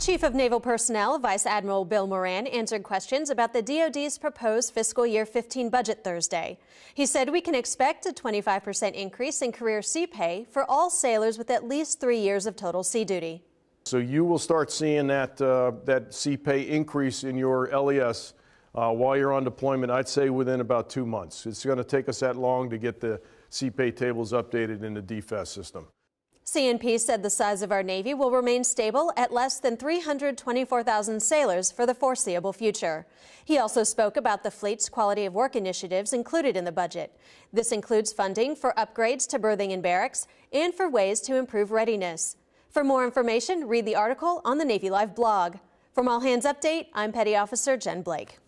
Chief of Naval Personnel Vice Admiral Bill Moran answered questions about the DoD's proposed fiscal year 15 budget Thursday. He said we can expect a 25% increase in career sea pay for all sailors with at least three years of total sea duty. So you will start seeing that, uh, that sea pay increase in your LES uh, while you're on deployment, I'd say within about two months. It's going to take us that long to get the sea pay tables updated in the DFAS system. CNP said the size of our Navy will remain stable at less than 324,000 sailors for the foreseeable future. He also spoke about the fleet's quality of work initiatives included in the budget. This includes funding for upgrades to berthing and barracks and for ways to improve readiness. For more information, read the article on the Navy Live blog. From All Hands Update, I'm Petty Officer Jen Blake.